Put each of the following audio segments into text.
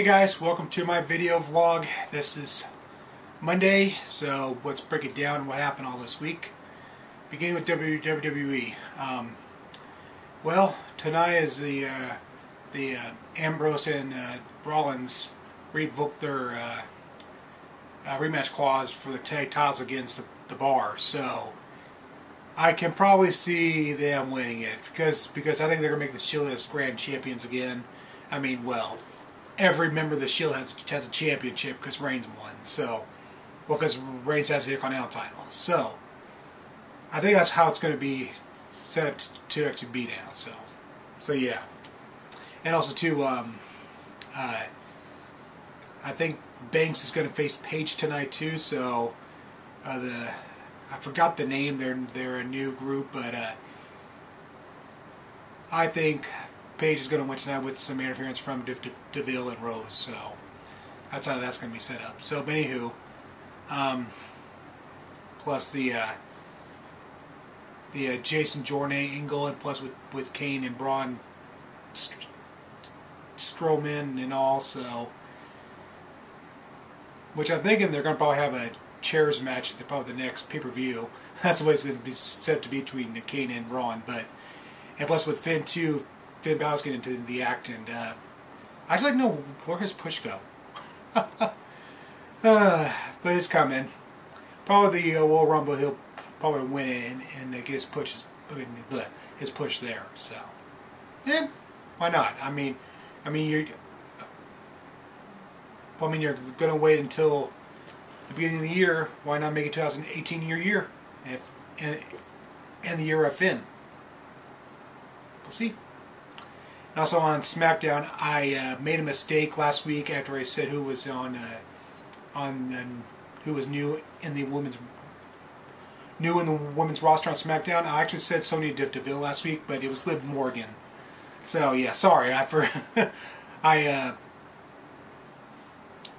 Hey guys, welcome to my video vlog. This is Monday, so let's break it down what happened all this week. Beginning with WWE. Um, well, tonight is the uh, the uh, Ambrose and uh, Rollins revoked their uh, uh, rematch clause for the tag titles against the, the Bar. So I can probably see them winning it because because I think they're gonna make the Shield as grand champions again. I mean, well, every member of the Shield has, has a championship because Reigns won. So, well, because Reigns has the Intercontinental title. So, I think that's how it's going to be set up to, actually be now. So, so yeah, and also too, um, uh, I think Banks is going to face Paige tonight too. So, uh, the I forgot the name. They're they're a new group, but uh, I think Paige is going to win tonight with some interference from De- De- Deville and Rose. So that's how that's going to be set up. So, but anywho, um, plus the uh, the uh, Jason Jordan angle, and plus with with Kane and Braun St- Strowman and all. So, which I'm thinking they're going to probably have a chairs match at the probably the next pay per view. That's the way it's going to be set to be between Kane and Braun. But and plus with Finn too, Finn Balor's getting into the act, and uh, I just like know where his push go. uh, but it's coming. Probably the uh, Royal Rumble, he'll probably win it and, and get his push, his push there. So, yeah, why not? I mean, I mean you're. I mean, you're gonna wait until the beginning of the year. Why not make it 2018 year year, if and and the year of Finn. We'll see. And also on SmackDown, I uh, made a mistake last week after I said who was on uh, on um, who was new in the women's new in the women's roster on SmackDown. I actually said Sonya Deville last week, but it was Liv Morgan. So yeah, sorry. I for I uh,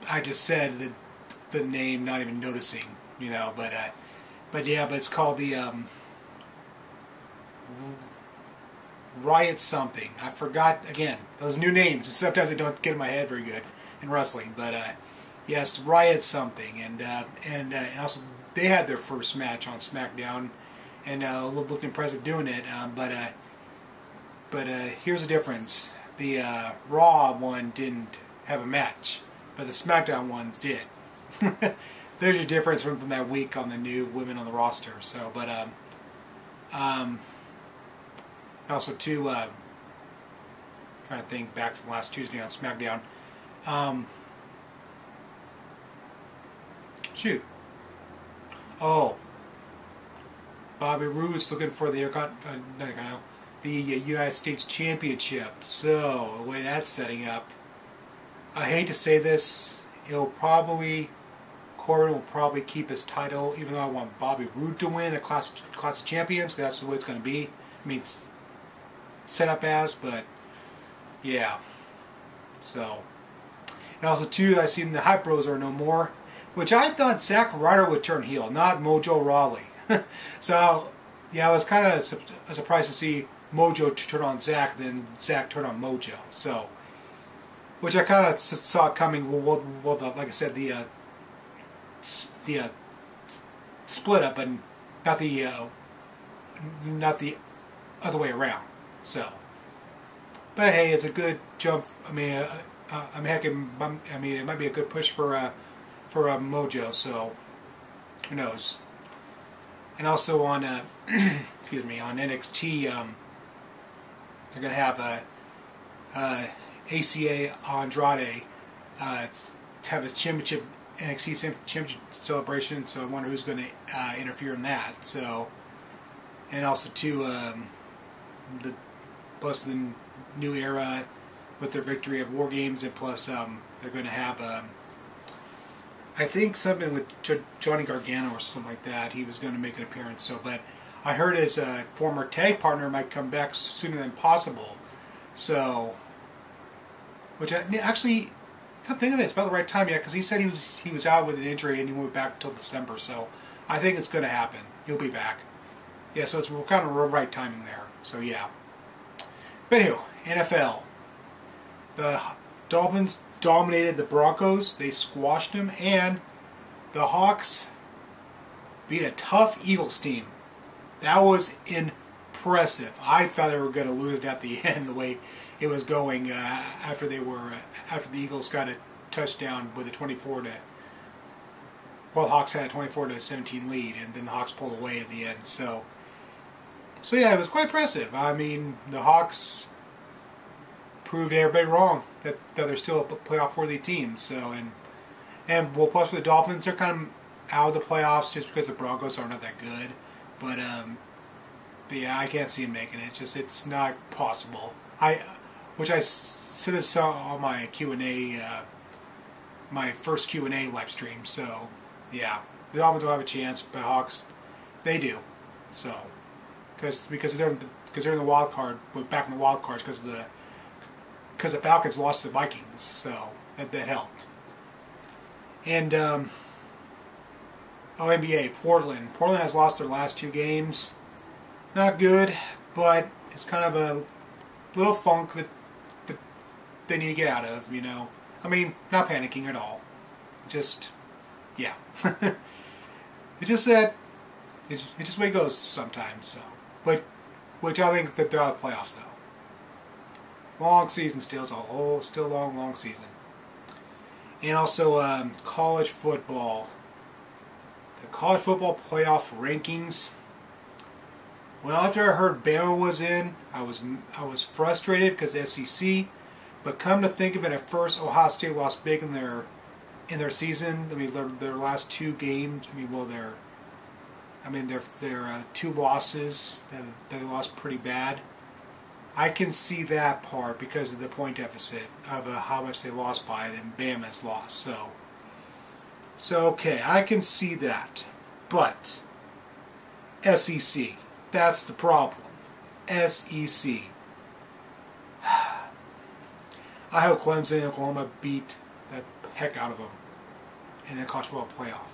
I just said the the name, not even noticing, you know. But uh, but yeah, but it's called the. Um, Riot something. I forgot again those new names. Sometimes I don't get in my head very good in wrestling, but uh, yes, Riot something, and uh, and, uh, and also they had their first match on SmackDown, and uh, looked impressive doing it. Um, but uh, but uh, here's the difference: the uh, Raw one didn't have a match, but the SmackDown ones did. There's your difference from, from that week on the new women on the roster. So, but um, um, also too uh, trying to think back from last Tuesday on SmackDown. Um, shoot. Oh, Bobby Roode's looking for the uh, the United States Championship. So the way that's setting up, I hate to say this, it'll probably Corbin will probably keep his title, even though I want Bobby Roode to win a class class of champions. That's the way it's going to be. I mean, set up as, but yeah. So, and also too, I seen the Hype Bros are no more, which I thought Zack Ryder would turn heel, not Mojo Rawley. so, yeah, I was kind of su surprised to see Mojo turn on Zack, then Zack turn on Mojo. So, which I kind of saw coming. Well, well the, like I said, the uh, the uh, split up, and not the uh, not the other way around. So, but hey, it's a good jump. I mean, uh, uh, I mean, heck, it, I mean, it might be a good push for uh, for uh, Mojo. So, who knows? And also on, uh, excuse me, on NXT, um, they're gonna have a, ACA Andrade uh, have a championship NXT championship celebration. So I wonder who's going to uh, interfere in that. So, and also too, um, the plus the new era with their victory of War Games, and plus um, they're going to have, um, I think something with Johnny Gargano or something like that. He was going to make an appearance. So, but I heard his uh, former tag partner might come back sooner than possible. So, which I, actually, come think of it, it's about the right time yet because he said he was he was out with an injury and he went back until December. So, I think it's going to happen. He'll be back. Yeah, so it's kind of right timing there. So yeah. But anyway, NFL. The Dolphins dominated the Broncos. They squashed them, and the Hawks beat a tough Eagles team. That was impressive. I thought they were going to lose it at the end the way it was going uh, after they were uh, after the Eagles got a touchdown with a 24 to well, Hawks had a 24 to 17 lead, and then the Hawks pulled away at the end. So, so yeah, it was quite impressive. I mean, the Hawks proved everybody wrong that, that they're still a playoff worthy team. So, and and well, plus for the Dolphins, they're kind of out of the playoffs just because the Broncos are not that good. But um, but yeah, I can't see them making it. It's just it's not possible. I, which I said this on my Q and A, uh, my first Q and A live stream. So yeah, the Dolphins will have a chance, but Hawks, they do. So, because because they're because they're in the wild card, but back in the wild cards because the because the Falcons lost to the Vikings, so that, that helped. And um, oh, NBA Portland. Portland has lost their last two games. Not good, but it's kind of a little funk that, that they need to get out of. You know, I mean, not panicking at all. Just yeah. it's just that it's, it's just way it goes sometimes. So, but which I think that they're out of playoffs though. Long season still, it's a whole still long, long season. And also um, college football. The college football playoff rankings. Well, after I heard Bama was in, I was I was frustrated because SEC. But come to think of it, at first Ohio State lost big in their in their season. I mean, their, their last two games. I mean, well, their I mean, their uh, two losses that they lost pretty bad. I can see that part because of the point deficit of uh, how much they lost by, and Bama's lost. So, so okay, I can see that, but SEC, that's the problem. SEC. I hope Clemson and Oklahoma beat the heck out of them in the college football playoff.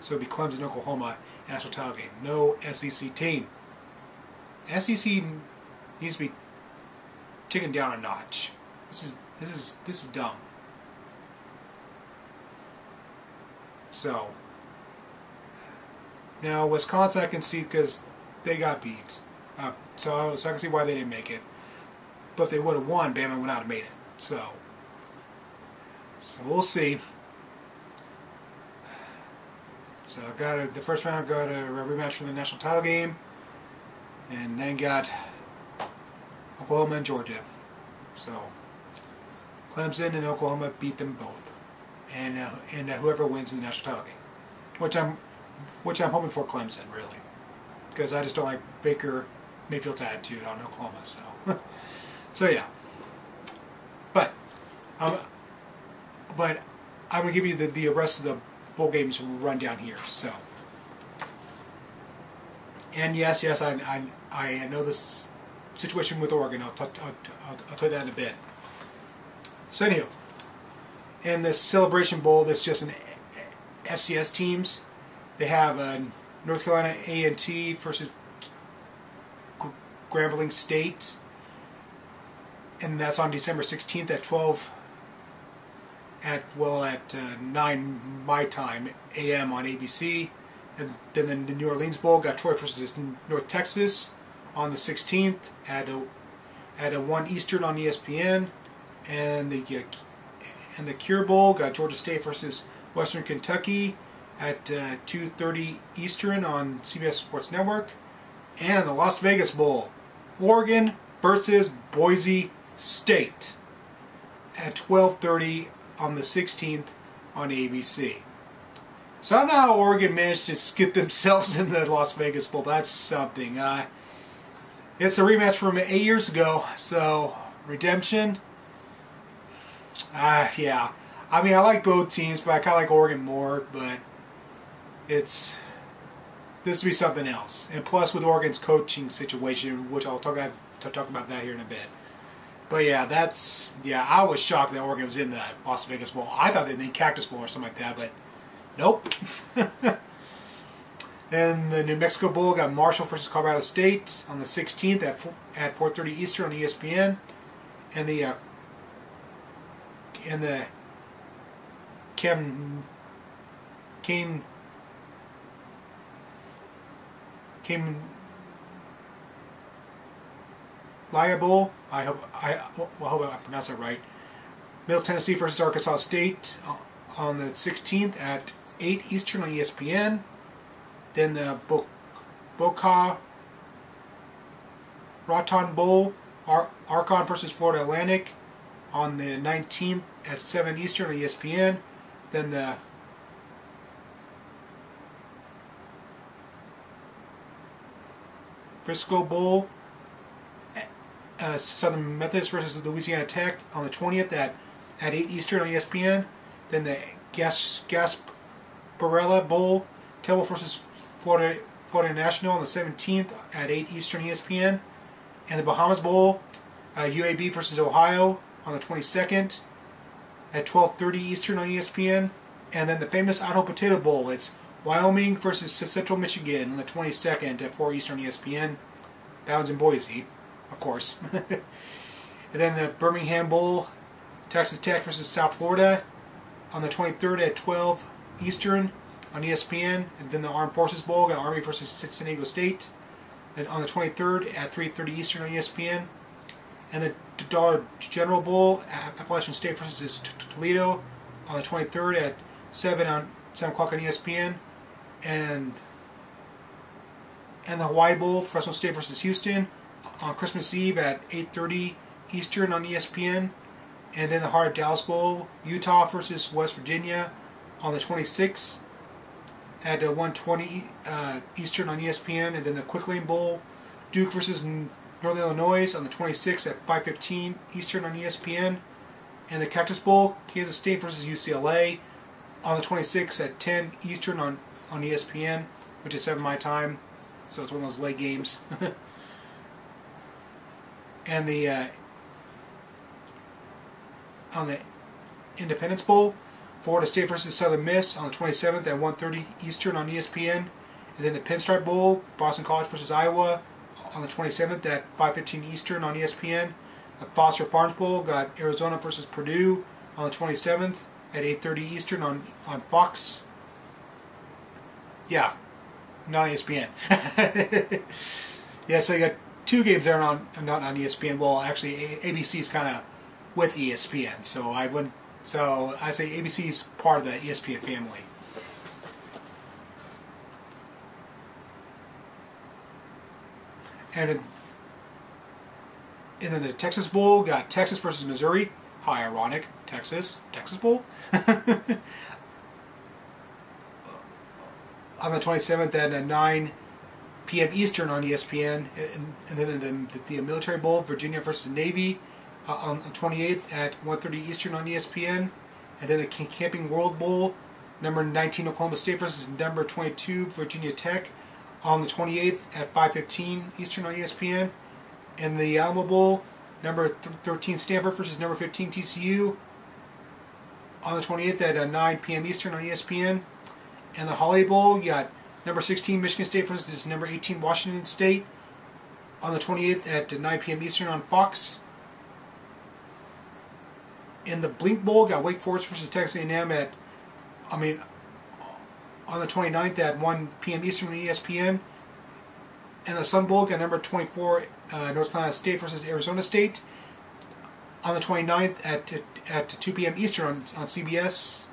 So it'd be Clemson, Oklahoma, national title game. No SEC team. SEC needs to be taken down a notch. This is this is this is dumb. So now Wisconsin, I can see because they got beat. Uh, so, so I can see why they didn't make it. But if they would have won, Bama would not have made it. So, so we'll see. So I got a, the first round got a rematch from the national title game, and then got Oklahoma and Georgia. So Clemson and Oklahoma beat them both, and uh, and uh, whoever wins the national title game, which I'm which I'm hoping for Clemson really, because I just don't like Baker Mayfield's attitude on Oklahoma. So so yeah, but um, but I'm gonna give you the the rest of the bowl games run down here. So, and yes, yes, I I, I know this situation with Oregon. I'll, talk, I'll, I'll, I'll you that in a bit. So anyway, in this Celebration Bowl, that's just an FCS teams. They have uh, North Carolina A&T versus Grambling State, and that's on December 16th at 12 at well at uh, 9 my time a.m. on ABC. And then the New Orleans Bowl got Troy versus North Texas on the 16th at a, at a 1 Eastern on ESPN. And the uh, and the Cure Bowl got Georgia State versus Western Kentucky at uh, 2:30 Eastern on CBS Sports Network. And the Las Vegas Bowl, Oregon versus Boise State at 12:30 on the 16th on ABC. So I know how Oregon managed to get themselves in the Las Vegas Bowl. That's something. Uh, it's a rematch from eight years ago, so redemption. Uh, yeah. I mean, I like both teams, but I kind of like Oregon more. But it's this will be something else. And plus, with Oregon's coaching situation, which I'll talk about, talk about that here in a bit. But yeah, that's yeah. I was shocked that Oregon was in the Las Vegas Bowl. I thought they'd be Cactus Bowl or something like that, but nope. then the New Mexico Bowl got Marshall versus Colorado State on the 16th at at 4:30 Eastern on ESPN, and the uh, and the Cam came came liable. I hope I well, hope I pronounced that right. Middle Tennessee versus Arkansas State uh, on the 16th at 8 Eastern on ESPN. Then the Bo- Boca Raton Bowl, Ar- Akron versus Florida Atlantic on the 19th at 7 Eastern on ESPN. Then the Frisco Bowl, uh, Southern Methodist versus Louisiana Tech on the 20th at, at 8 Eastern on ESPN. Then the Gas Gasparilla Bowl, Temple versus Florida Florida National on the 17th at 8 Eastern ESPN. And the Bahamas Bowl, uh, UAB versus Ohio on the 22nd at 12:30 Eastern on ESPN. And then the famous Idaho Potato Bowl, it's Wyoming versus Central Michigan on the 22nd at 4 Eastern ESPN. That one's in Boise, of course. and then the Birmingham Bowl, Texas Tech versus South Florida on the 23rd at 12 Eastern on ESPN. And then the Armed Forces Bowl, got Army versus San Diego State. On the 23rd at 3:30 Eastern on ESPN. And the Dollar General Bowl, Appalachian State versus Toledo on the 23rd at 7 on 7 o'clock on ESPN. And and the Hawaii Bowl, Fresno State versus Houston on Christmas Eve at 8:30 Eastern on ESPN. And then the of Dallas Bowl, Utah versus West Virginia on the 26th at 1:20 uh, Eastern on ESPN. And then the Quick Lane Bowl, Duke versus Northern Illinois on the 26th at 5:15 Eastern on ESPN. And the Cactus Bowl, Kansas State versus UCLA on the 26th at 10 Eastern on, on ESPN, which is 7 my time. So it's one of those late games. and the uh, on the Independence Bowl, Florida State versus Southern Miss on the 27th at 1:30 Eastern on ESPN, and then the Pinstripe Bowl, Boston College versus Iowa on the 27th at 5:15 Eastern on ESPN. The Foster Farms Bowl got Arizona versus Purdue on the 27th at 8:30 Eastern on on Fox. Yeah, not ESPN. yeah, so you got two games there on not on ESPN. Well, actually, ABC's kind of with ESPN, so I wouldn't. So I say ABC's part of the ESPN family. And, and then the Texas Bowl got Texas versus Missouri. How ironic. Texas. Texas Bowl. on the 27th at 9 p.m. Eastern on ESPN. And, and then the, the, Military Bowl, Virginia versus Navy uh, on the 28th at 1.30 Eastern on ESPN. And then the Camping World Bowl, number 19 Oklahoma State versus number 22 Virginia Tech on the 28th at 5.15 Eastern on ESPN. And the Alamo Bowl, number 13 Stanford versus number 15 TCU on the 28th at uh, 9 p.m. Eastern on ESPN. And the Holiday Bowl, you got number 16 Michigan State versus number 18 Washington State on the 28th at 9 p.m. Eastern on Fox. In the Blink Bowl, got Wake Forest versus Texas A&M at, I mean, on the 29th at 1 p.m. Eastern on ESPN. And the Sun Bowl got number 24 uh, North Carolina State versus Arizona State on the 29th at at 2 p.m. Eastern on, on CBS.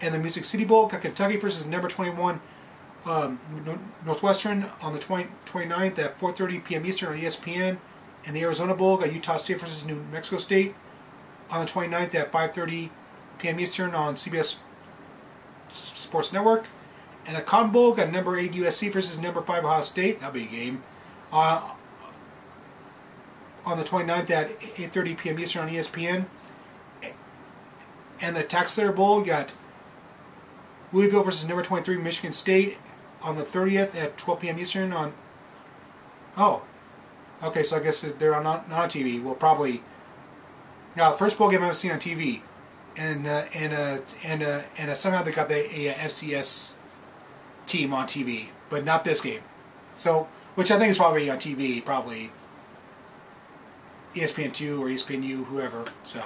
And the Music City Bowl got Kentucky versus number 21 um, Northwestern on the 20, 29th at 4:30 p.m. Eastern on ESPN. And the Arizona Bowl got Utah State versus New Mexico State on the 29th at 5:30 p.m. Eastern on CBS Sports Network. And the Cotton Bowl got number 8 USC versus number 5 Ohio State. That'll be a game. Uh, on the 29th at 8.30 p.m. Eastern on ESPN. And the TaxSlayer Bowl, got Louisville versus number 23 Michigan State on the 30th at 12 p.m. Eastern on... Oh. Okay, so I guess they're on, not, on TV. We'll probably... Now, first bowl game I've seen on TV. And uh, and uh, and uh, and uh, somehow they got the a, FCS team on TV, but not this game. So, which I think is probably on TV, probably ESPN2 or ESPNU, whoever. So,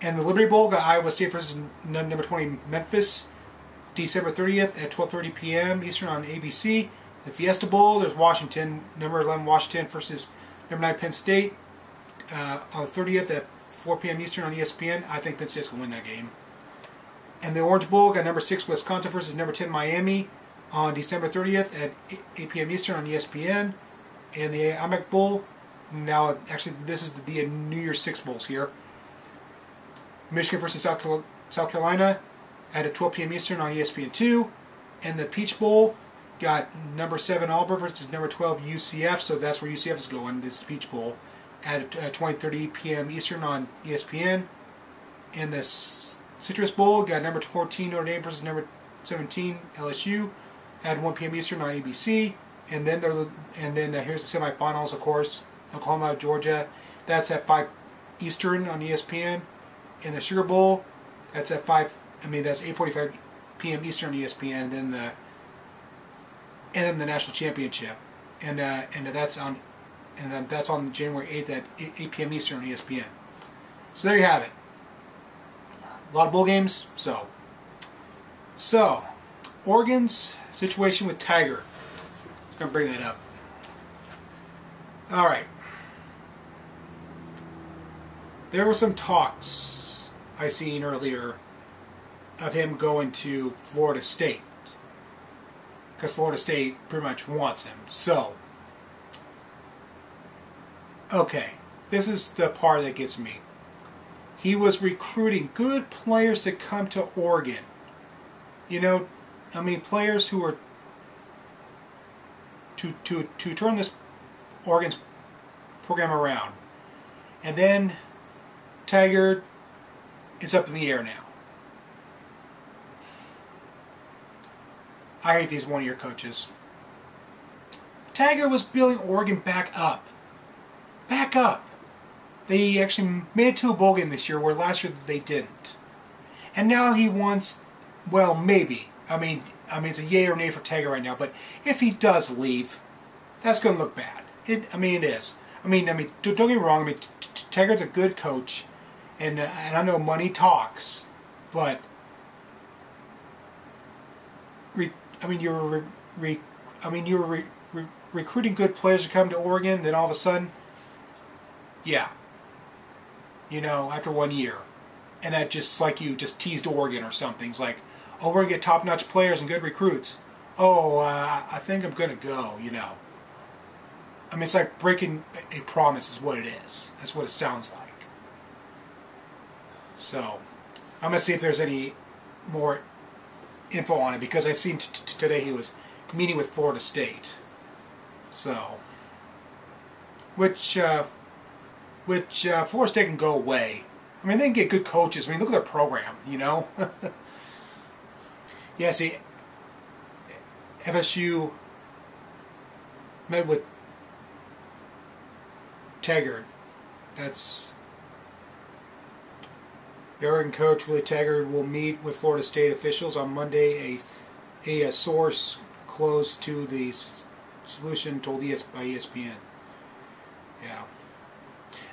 And the Liberty Bowl got Iowa State versus number 20 Memphis, December 30th at 12:30 p.m. Eastern on ABC. The Fiesta Bowl, there's Washington, number 11 Washington versus number 9 Penn State uh, on the 30th at 4 p.m. Eastern on ESPN. I think Penn State's going to win that game. And the Orange Bowl got number 6 Wisconsin versus number 10 Miami on December 30th at 8 p.m. Eastern on ESPN. And the Amick Bowl, now actually this is the New Year's Six Bowls here. Michigan versus South Carolina at 12 p.m. Eastern on ESPN2. And the Peach Bowl got number 7 Auburn versus number 12 UCF, so that's where UCF is going, this Peach Bowl, at 20:30 p.m. Eastern on ESPN. And the Citrus Bowl got number 14 Notre Dame versus number 17 LSU at 1 p.m. Eastern on ABC. And then there, and then uh, here's the semifinals, of course, Oklahoma, Georgia. That's at 5 Eastern on ESPN. And the Sugar Bowl, that's at 5. I mean, that's 8:45 p.m. Eastern ESPN. And then the and then the national championship, and uh, and that's on, and that's on January 8th at 8 p.m. Eastern ESPN. So there you have it. A lot of bowl games. So, so Oregon's situation with Tiger. I'm gonna bring that up. All right. There were some talks I seen earlier of him going to Florida State because Florida State pretty much wants him. So, okay, this is the part that gets me. He was recruiting good players to come to Oregon. You know, I mean, players who are to to to turn this Oregon's program around, and then Tiger is up in the air now. I hate these one-year coaches. Tiger was building Oregon back up. Back up. They actually made it to a bowl game this year, where last year they didn't. And now he wants, well, maybe. I mean, I mean, it's a yay or nay for Tiger right now. But if he does leave, that's going to look bad. It, I mean, it is. I mean, I mean, don't get me wrong. I mean, Tiger's a good coach, and uh, and I know money talks, but I mean, you're re, re, I mean, you're re, re, recruiting good players to come to Oregon. Then all of a sudden, yeah, you know, after one year, and that just like you just teased Oregon or something. It's like, oh, we're gonna get top-notch players and good recruits. Oh, uh, I think I'm gonna go. You know. I mean, it's like breaking a promise is what it is. That's what it sounds like. So, I'm gonna see if there's any more info on it because I seen today he was meeting with Florida State. So, which uh, which uh, Florida State can go away. I mean, they can get good coaches. I mean, look at their program. You know. yeah. See, FSU met with Taggart. That's Oregon coach Willie Taggart will meet with Florida State officials on Monday. A, a, source close to the solution told ES by ESPN. Yeah.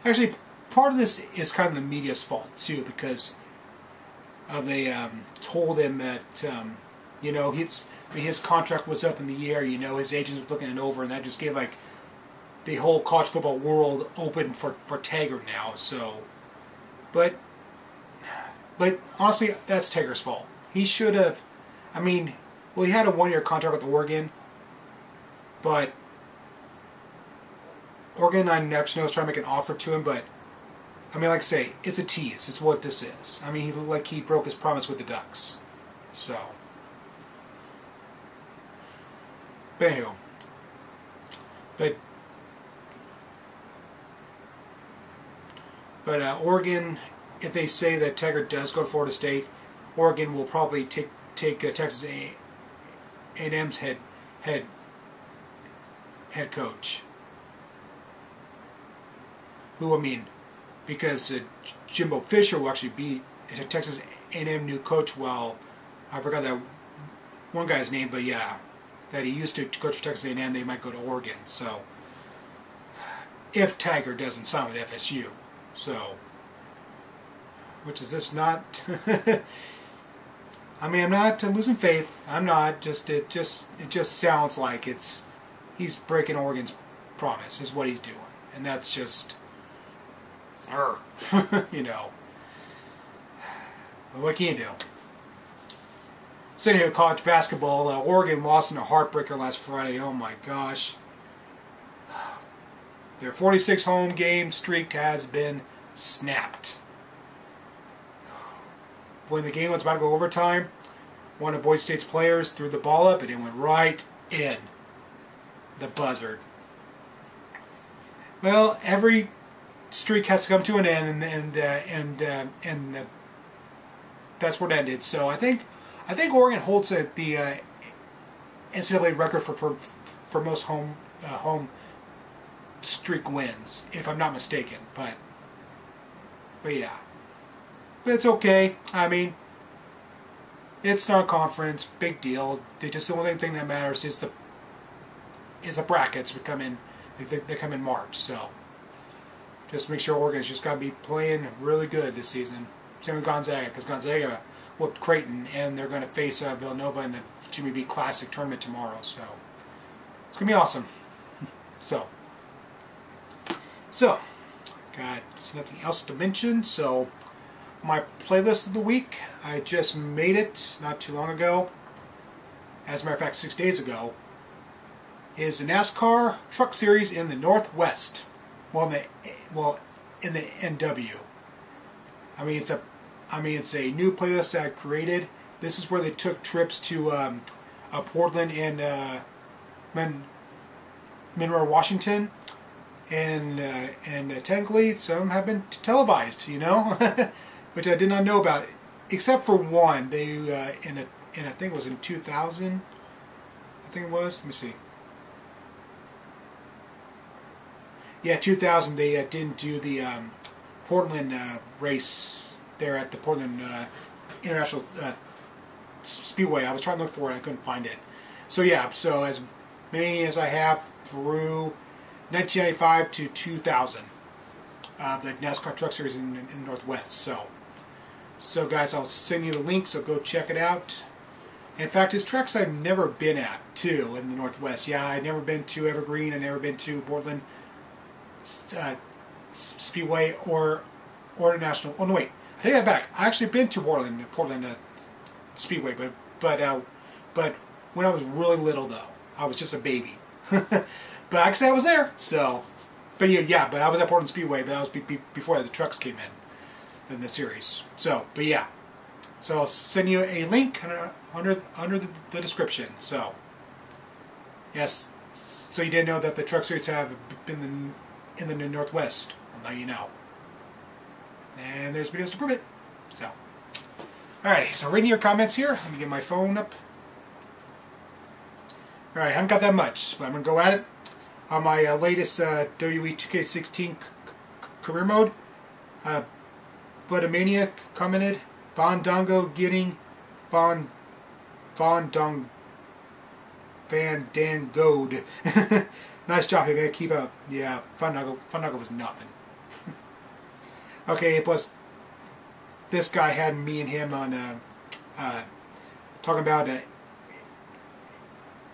Actually, part of this is kind of the media's fault too because uh, they um, told him that um, you know his his contract was up in the air. You know his agents were looking it over, and that just gave like the whole college football world open for for Taggart now. So, but but honestly, that's Taggart's fault. He should have. I mean, well, he had a one-year contract with Oregon, but Oregon, I next know, is trying to make an offer to him. But I mean, like I say, it's a tease. It's what this is. I mean, he looked like he broke his promise with the Ducks. So, but but but uh, Oregon if they say that Taggart does go to Florida State, Oregon will probably take take uh, Texas A&M's head head head coach. Who I mean, because uh, Jimbo Fisher will actually be Texas A&M new coach. While I forgot that one guy's name, but yeah, that he used to coach Texas A&M. They might go to Oregon. So if Taggart doesn't sign with FSU, so which is just not. I mean, I'm not losing faith. I'm not. Just it just it just sounds like it's he's breaking Oregon's promise is what he's doing, and that's just, err. you know. But what can you do? Sitting here, college basketball, uh, Oregon lost in a heartbreaker last Friday. Oh my gosh. Their 46 home game streak has been snapped. When the game was about to go overtime, one of Boise State's players threw the ball up and it went right in the buzzard. Well, every streak has to come to an end, and and uh, and uh, and that's where it ended. So I think I think Oregon holds the uh, NCAA record for for, for most home uh, home streak wins, if I'm not mistaken. But but yeah, it's okay. I mean, it's not conference, big deal. They just the only thing that matters is the is the brackets. We come in, they, they come in March. So just make sure Oregon's just got to be playing really good this season. Same with Gonzaga, because Gonzaga whooped Creighton, and they're going to face uh, Villanova in the Jimmy V Classic tournament tomorrow. So it's going to be awesome. so, so got nothing else to mention. So my playlist of the week, I just made it not too long ago. As a matter of fact, six days ago, is the NASCAR Truck Series in the Northwest. Well, in the well in the NW. I mean, it's a I mean, it's a new playlist that I created. This is where they took trips to um, uh, Portland and uh, Mon- Monroe, Washington, and uh, and uh, technically some have been televised, you know, which I did not know about, except for one. They uh, in a in I think it was in 2000. I think it was. Let me see. Yeah, 2000. They uh, didn't do the um, Portland race there at the Portland uh, International uh, Speedway. I was trying to look for it, I couldn't find it. So yeah, so as many as I have through 1995 to 2000, uh, the NASCAR Truck Series in, in the Northwest. So, so guys, I'll send you the link. So go check it out. In fact, it's tracks I've never been at too in the Northwest. Yeah, I've never been to Evergreen. I've never been to Portland uh, Speedway or or National. Oh no, wait. I take that back. I actually been to Portland, Portland uh, Speedway, but but uh, but when I was really little though, I was just a baby. but actually, I was there. So, but yeah, yeah. But I was at Portland Speedway, but that was be, be, before the trucks came in in the series. So, but yeah. So I'll send you a link under under the, the description. So, yes. So you didn't know that the truck series have been in the Northwest. Well, now you know. And there's videos to prove it. So, alrighty, so reading your comments here. Let me get my phone up. Alright, I haven't got that much, but I'm going to go at it. On my uh, latest uh, WWE 2K16 career mode, uh, Maniac commented, Von Dongo getting Von Von Dong Van Dan nice job, man. Keep up. Yeah, Fun Dongo, was nothing. Okay, plus this guy had me and him on uh, uh, talking about uh,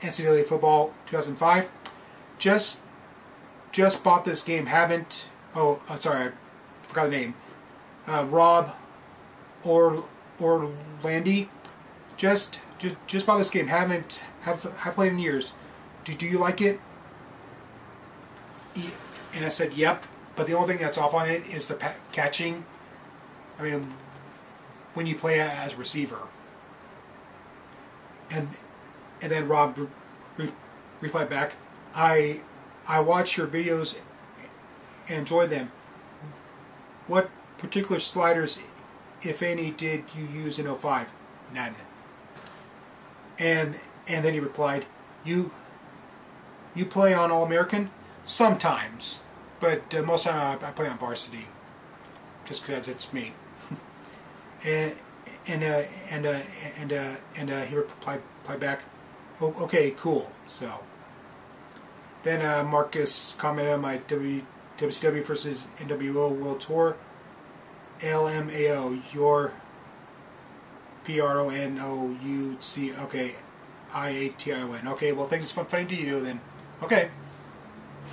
NCAA football 2005. Just just bought this game. Haven't. Oh, I'm sorry, I forgot the name. Uh, Rob or Orlandi. Just just just bought this game. Haven't have have played in years. Do do you like it? And I said, yep. But the only thing that's off on it is the catching. I mean, when you play as receiver. And and then Rob re replied back, I I watch your videos and enjoy them. What particular sliders, if any, did you use in 05? None. And and then he replied, you you play on All American? Sometimes but uh, most of the time I, I, play on varsity, just because it's me. and and uh, and uh, and uh, and uh, he replied, replied back, oh, "Okay, cool." So then uh, Marcus commented on my w, WCW versus NWO World Tour LMAO, your P R O N O U C, okay, I A T I O N. Okay, well, things are funny to you then. Okay.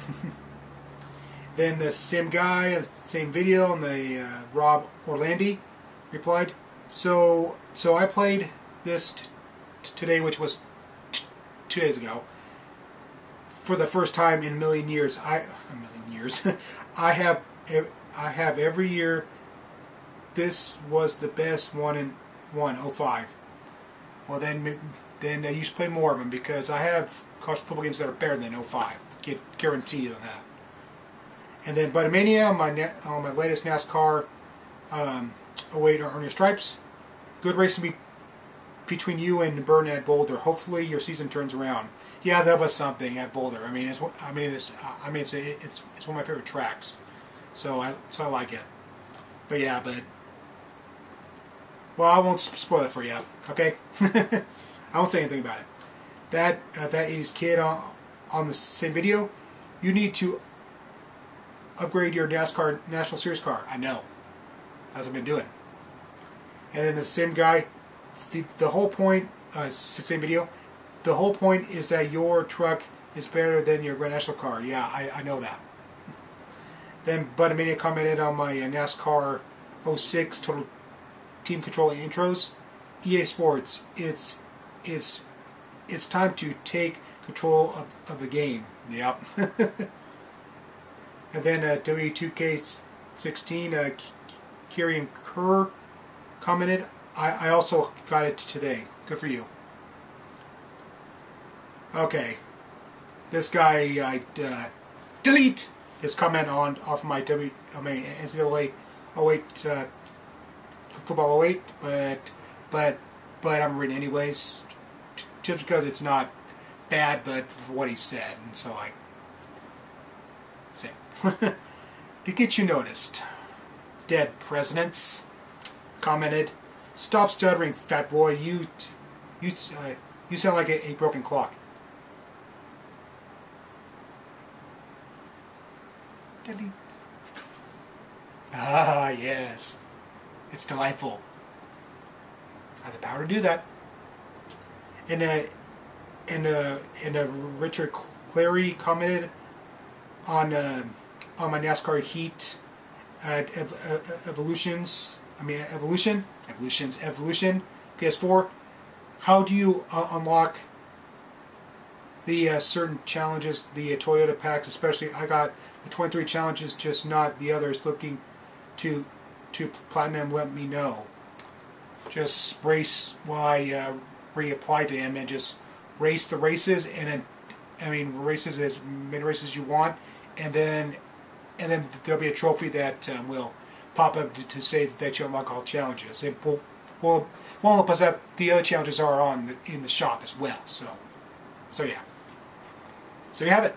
then the same guy, same video, and the uh, Rob Orlandi replied, so so I played this today, which was two days ago, for the first time in a million years. I a million years. I have I have every year. This was the best one in one oh five. Well then then you should play more of them because I have college football games that are better than 05. Get guaranteed on that. And then Buttermania on my on my latest NASCAR um, 08 Earn Your Stripes. Good racing be between you and Burnett Boulder. Hopefully your season turns around. Yeah, that was something at Boulder. I mean, it's I mean it's I mean it's it's it's one of my favorite tracks. So I so I like it. But yeah, but well, I won't spoil it for you. Okay, I won't say anything about it. That uh, that 80s kid on on the same video, you need to upgrade your NASCAR National Series car. I know. That's what I've been doing. And then the same guy, the, the whole point, uh, same video, the whole point is that your truck is better than your Grand National car. Yeah, I, I know that. Then Buttermania commented on my uh, NASCAR 06 Total Team Control intros. EA Sports, it's it's it's time to take control of, of the game. Yep. and then uh, W2K16, uh, Kieran Kerr commented, I, I also got it today. Good for you. Okay. This guy, I uh, delete his comment on off my W, I mean NCAA 08 uh, football 08, but but but I'm reading anyways, just because it's not bad, but for what he said, and so I say to get you noticed. Dead presidents commented, "Stop stuttering, fat boy. You you uh, you sound like a, a broken clock." Ah, yes. It's delightful. I have the power to do that. And uh, and uh, and uh, Richard Clary commented on uh, on my NASCAR Heat ev evolutions. I mean evolution, evolutions, evolution. PS4. How do you unlock the certain challenges, the Toyota packs, especially? I got the 23 challenges, just not the others. Looking to to platinum, let me know. Just race while I uh, reapply to him and just race the races and then I mean races as many races you want, and then and then there'll be a trophy that um, will pop up to, to, say that you unlock all challenges. And we'll, we'll, well, plus that the other challenges are on the, in the shop as well. So, so yeah. So you have it.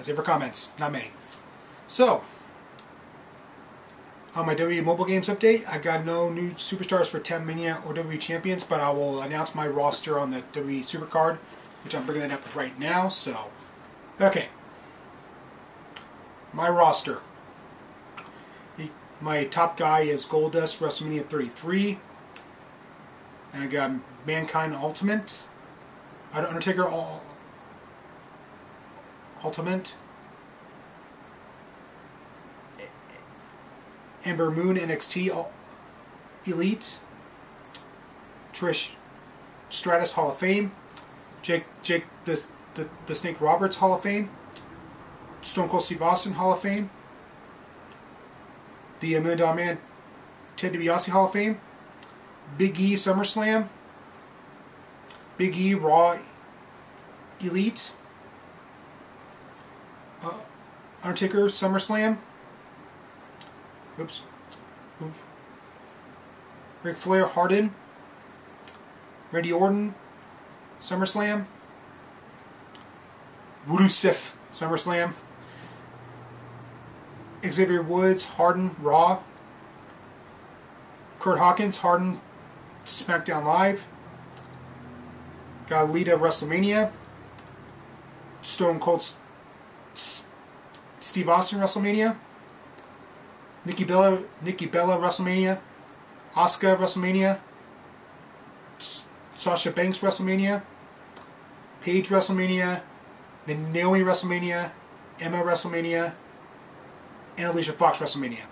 That's it for comments. Not many. So, on my WWE Mobile Games update, I've got no new superstars for Tap Mania or WWE Champions, but I will announce my roster on the WWE Supercard, which I'm bringing that up right now. So, okay. My roster. My top guy is Goldust, WrestleMania 33. And I got Mankind Ultimate. I Undertaker Ultimate. Ember Moon NXT Elite, Trish Stratus Hall of Fame, Jake Jake the the, the Snake Roberts Hall of Fame, Stone Cold Steve Austin Hall of Fame, the Million Dollar Man Ted DiBiase Hall of Fame, Big E SummerSlam, Big E Raw Elite, uh, Undertaker SummerSlam. Oops. Oops. Ric Flair, Harden. Randy Orton, SummerSlam. Rusev, SummerSlam. Xavier Woods, Harden, Raw. Kurt Hawkins, Harden, SmackDown Live. Got WrestleMania. Stone Cold Steve Austin WrestleMania, Nikki Bella Nikki Bella WrestleMania, Asuka WrestleMania, Sasha Banks WrestleMania, Paige WrestleMania, Naomi WrestleMania, Emma WrestleMania, and Alicia Fox WrestleMania,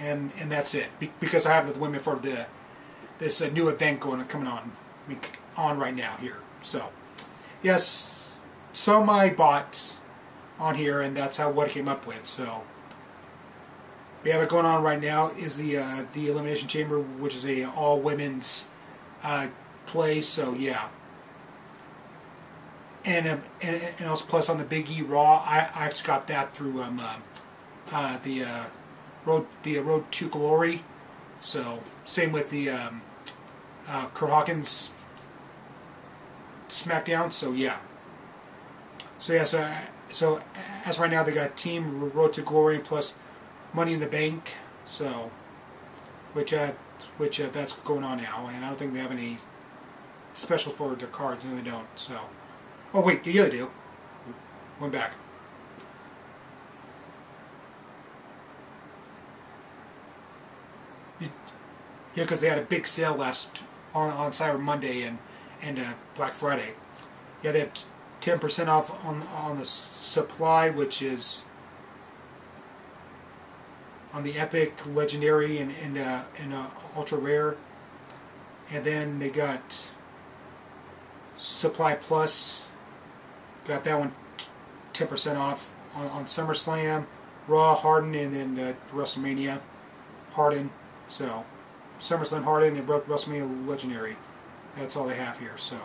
and and that's it. Be- because I have the women for the this uh, new event going coming on, on right now here. So. Yes, some I bought on here, and that's how what I came up with. So we have it going on right now is the uh, the Elimination Chamber, which is a all women's uh, place. So yeah, and, um, and and also plus on the Big E Raw, I I just got that through um uh, uh, the uh, road the Road to Glory. So same with the um, uh, Kurt Hawkins SmackDown. So yeah. So yeah. So so as right now they got Team Road to Glory plus Money in the Bank. So which uh which uh, that's going on now, and I don't think they have any special for their cards. No, they don't. So oh wait, yeah, they do. Went back. Yeah, because they had a big sale last on, on Cyber Monday and and uh, Black Friday. Yeah, they had ten percent off on on the supply, which is on the epic, legendary, and and uh, and uh, ultra rare. And then they got supply plus. Got that one ten percent off on, on SummerSlam, Raw, Harden, and then uh, WrestleMania, Harden. So. SummerSlam Harden and WrestleMania Legendary. That's all they have here. So,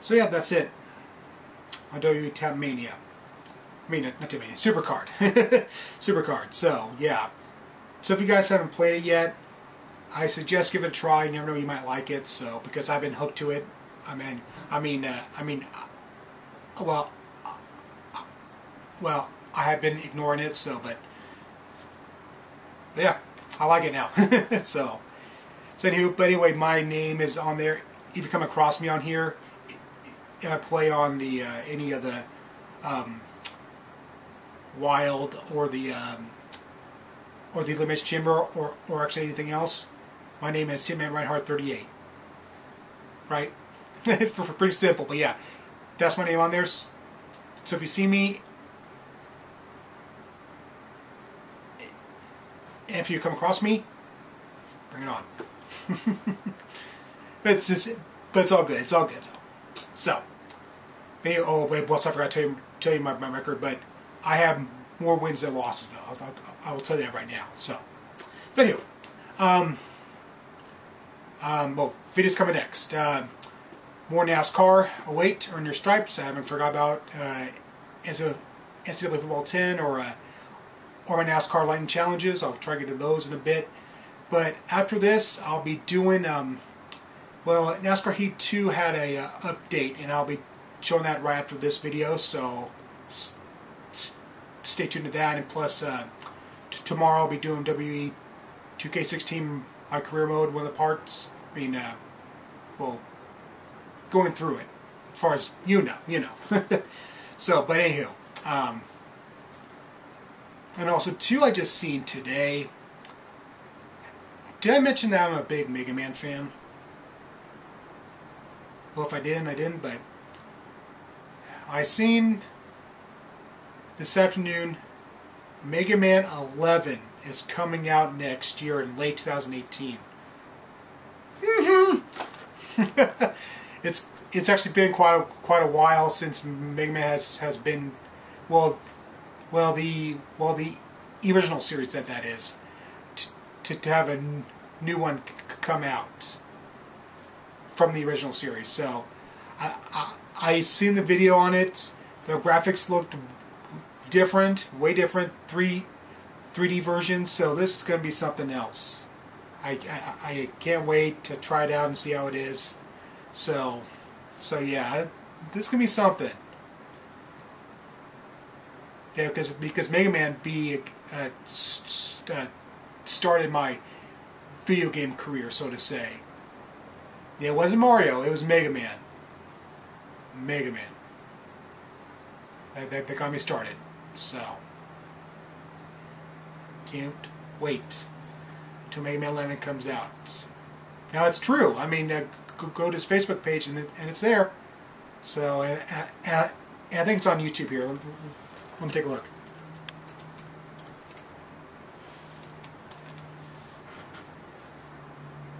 so yeah, that's it on WWE Tap Mania. I mean, not Tap Mania, Supercard. Supercard. So yeah. So if you guys haven't played it yet, I suggest give it a try. You never know, you might like it. So because I've been hooked to it. I mean, I mean, uh, I mean, uh, well, uh, well, I have been ignoring it. So, but, but yeah. I like it now. so, so anyway, but anyway, my name is on there. If you come across me on here, I play on the uh, any of the um, Wild or the um, or the Elimination Chamber or or actually anything else, my name is Hitman Rinehart 38. Right? for, for pretty simple, but yeah, that's my name on there. So if you see me And if you come across me, bring it on. it's, it's, but it's all good. It's all good. So, anyway, oh boss, I forgot to tell you, tell you my, my record, but I have more wins than losses, though. I'll, I'll, I will tell you that right now. So, video. Um, um, well, video's coming next. Uh, more NASCAR await, earn your stripes. I haven't forgot about uh, NCAA Football 10 or uh, or my NASCAR Lightning Challenges. I'll try to get to those in a bit. But after this, I'll be doing, um, well, NASCAR Heat 2 had a uh, update, and I'll be showing that right after this video, so stay tuned to that. And plus, uh, tomorrow I'll be doing WE 2K16 My Career Mode, one of the parts. I mean, uh, well, going through it, as far as you know, you know. so, but anywho, um, and also, two I just seen today. Did I mention that I'm a big Mega Man fan? Well, if I didn't, I didn't, but I seen this afternoon Mega Man 11 is coming out next year in late 2018. Mm-hmm. it's it's actually been quite a, quite a while since Mega Man has, has been well well the well the original series that that is to, to, have a new one come out from the original series. So I, I I seen the video on it. The graphics looked different, way different. Three 3D versions. So this is going to be something else. I, I, I can't wait to try it out and see how it is. So so yeah, this can be something. Yeah, because because Mega Man B uh, uh, started my video game career, so to say. Yeah, it wasn't Mario; it was Mega Man. Mega Man. That, that, that got me started. So, can't wait till Mega Man 11 comes out. Now it's true. I mean, uh, go to his Facebook page and, and it's there. So, and, and, and I think it's on YouTube here. Let, let me take a look.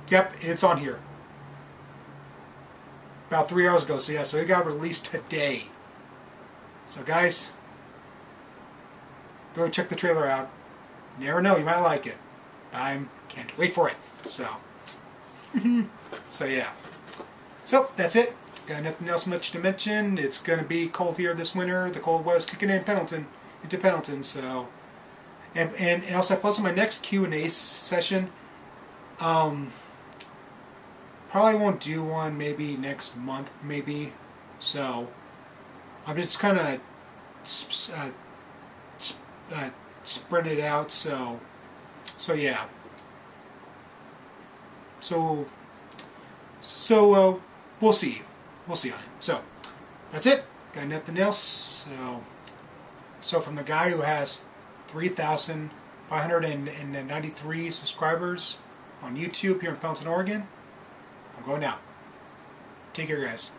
Yep, it's on here. About three hours ago. So yeah, so it got released today. So guys, go check the trailer out. never know, you might like it. I can't wait for it. So, so yeah. So that's it. Got nothing else much to mention. It's going to be cold here this winter. The cold was kicking in Pendleton, into Pendleton. So, and and, and also plus on my next Q and A session. Um, probably won't do one. Maybe next month. Maybe. So, I'm just kind of uh, uh, spread it out. So, so yeah. So, so uh, we'll see we'll see on it. So that's it. Got nothing else. So, so from the guy who has 3,593 subscribers on YouTube here in Pendleton, Oregon, I'm going out. Take care, guys.